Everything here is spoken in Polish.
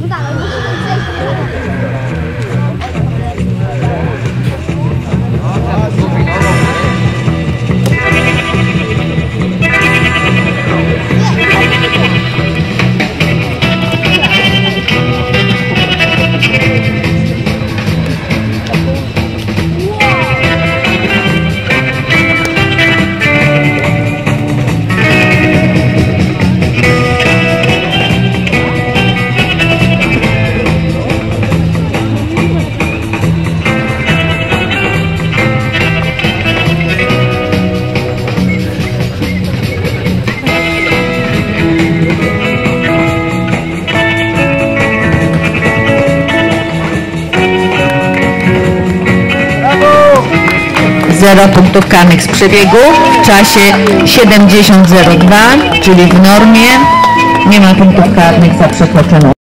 你打了，你不能接。0 punktów karnych z przebiegu w czasie 70.02, czyli w normie. Nie ma punktów karnych za przekroczone